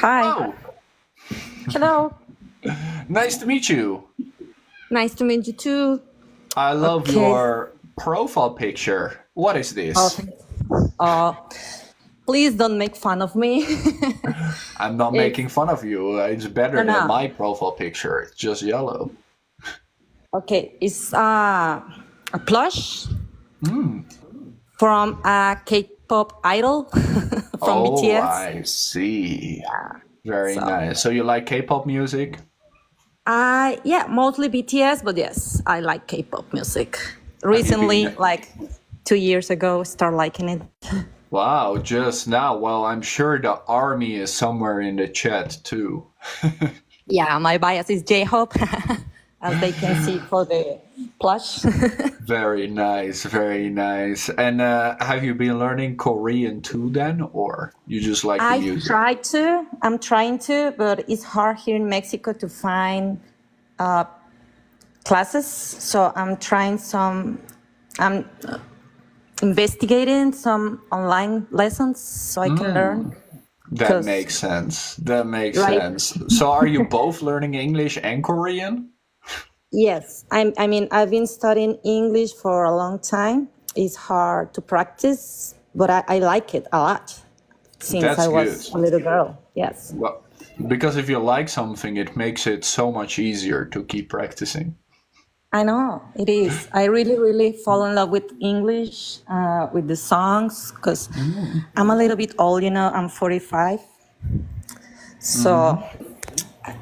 Hi. Hello. nice to meet you. Nice to meet you too. I love Okay. your profile picture. What is this? Oh. Uh, please don't make fun of me. I'm not making fun of you. It's better no, than no. my profile picture. It's just yellow. Okay, it's uh, a plush Hmm. from a K-pop idol from oh, BTS. I see. Very So, nice. So you like K-pop music? I yeah, mostly BTS, but yes, I like K-pop music. Recently, been? like two years ago, start liking it. Wow, just now. Well, I'm sure the army is somewhere in the chat too. Yeah, my bias is J-Hope, as they can see for the plush. Very nice, very nice. And uh, have you been learning Korean too then, or you just like the I music? try to. I'm trying to, but it's hard here in Mexico to find classes. So I'm trying some. I'm uh, investigating some online lessons so I can learn. That makes sense. That makes right. sense. So are you both learning English and Korean? Yes, I'm. I mean, I've been studying English for a long time. It's hard to practice, but I, I like it a lot since That's I good. was a little girl. Yes. Well, because if you like something, it makes it so much easier to keep practicing. I know it is. I really, really fall in love with English, uh, with the songs, because I'm a little bit old, you know, I'm 45. So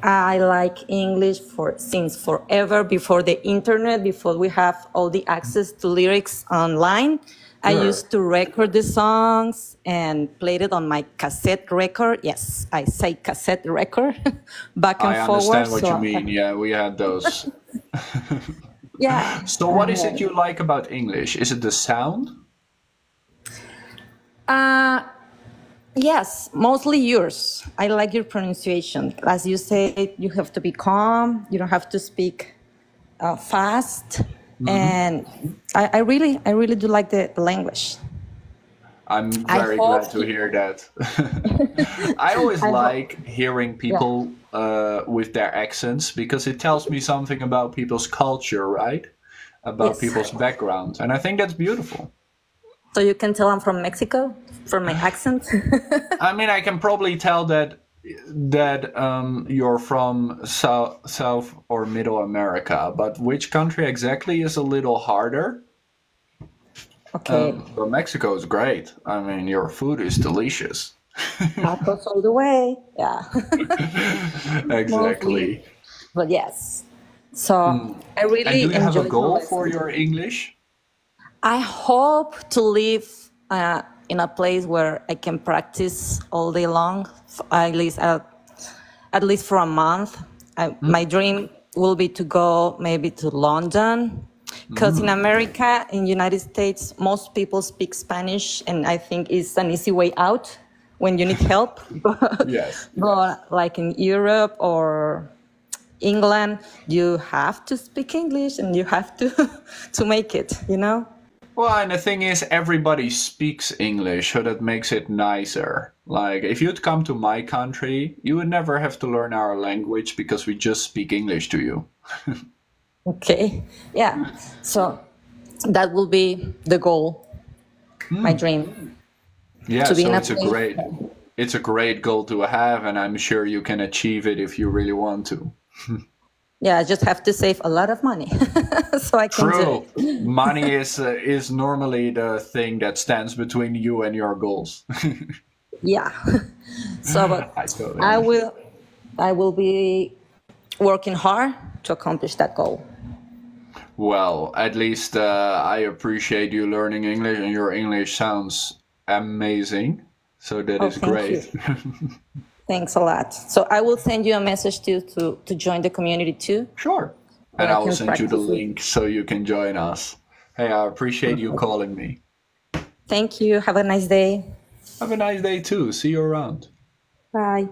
I like English for since forever, before the internet, before we have all the access to lyrics online. I Sure. used to record the songs and played it on my cassette record. Yes, I say cassette record, back and I forward. understand what you mean. Yeah, we had those. yeah, So what is it you like about English? Is it the sound? Uh, yes, mostly yours. I like your pronunciation. As you say, you have to be calm. You don't have to speak uh, fast. And I, I really, I really do like the language. I'm very glad to hear that. I always I hope, like hearing yeah. people uh, with their accents because it tells me something about people's culture, right? About Yes. people's background. And I think that's beautiful. So you can tell I'm from Mexico from my accent. I mean, I can probably tell that that um, you're from South, South or Middle America, but which country exactly is a little harder? okay, Um, but Mexico is great. I mean, your food is delicious. tacos all the way. Yeah. Exactly. But yes. So I really And do you have a goal for your English? I hope to live uh, in a place where I can practice all day long, at least uh, at least for a month. I, my dream will be to go maybe to London, because in America, in United States, most people speak Spanish, and I think it's an easy way out when you need help. But, Yes. but like in Europe or England, you have to speak English and you have to to make it. You know. Well, and the thing is, everybody speaks English, so that makes it nicer. Like, if you'd come to my country, you would never have to learn our language because we just speak English to you. Okay. Yeah. So that will be the goal, hmm. my dream, Yeah, to be so a it's a great, it's a great goal to have, and I'm sure you can achieve it if you really want to. Yeah, I just have to save a lot of money so I can do True. it. Money is uh, is normally the thing that stands between you and your goals. Yeah. So, but I totally I will, I will be working hard to accomplish that goal. Well, at least uh, I appreciate you learning English, and your English sounds amazing. So that Oh, is great. You. Thanks a lot. So I will send you a message to to to join the community too, sure. And I I will send you the it. link so you can join us. Hey, I appreciate you calling me. Thank you. Have a nice day. Have a nice day too. See you around. Bye.